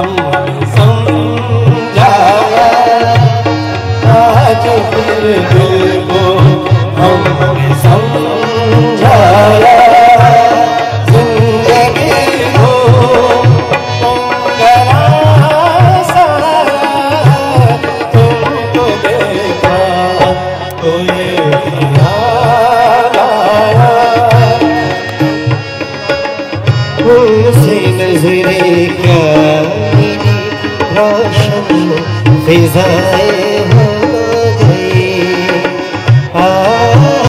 हम समझाया आज फिर दिल से नजरे क्या रोशन फिजाए हो